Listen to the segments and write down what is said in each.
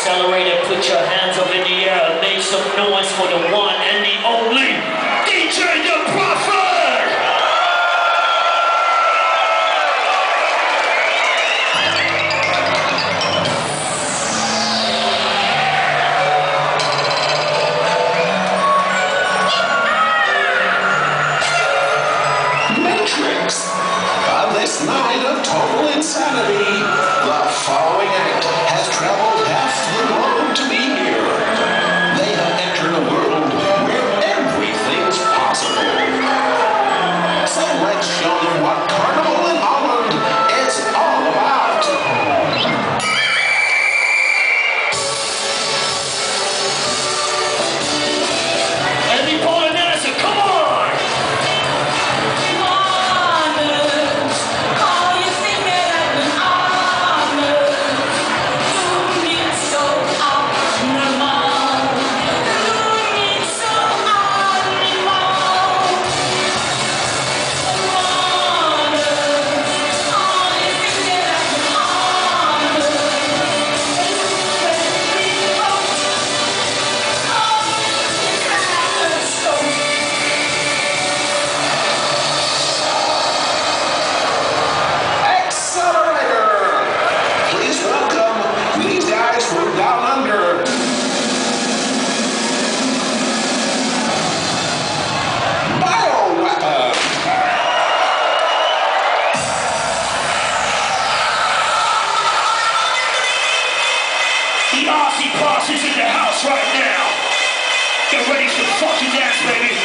XXLerator, put your hands Is in the house right now. Get ready to fucking dance, baby.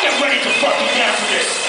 Get ready to fucking dance with this.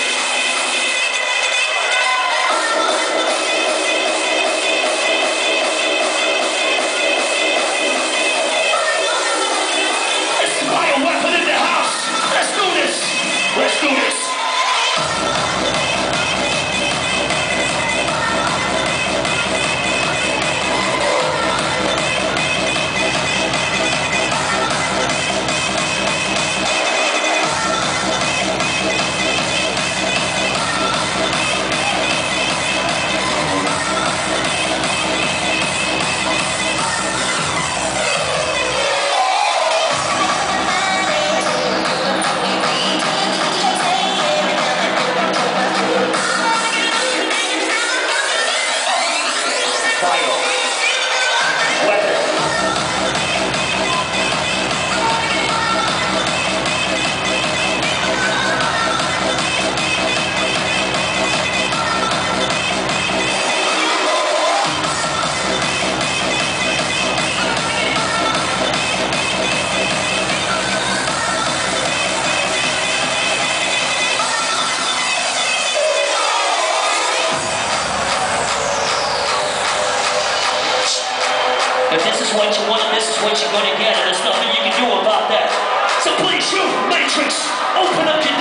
What you want this is what you're gonna get, and there's nothing you can do about that. So please, you, Matrixx, open up your.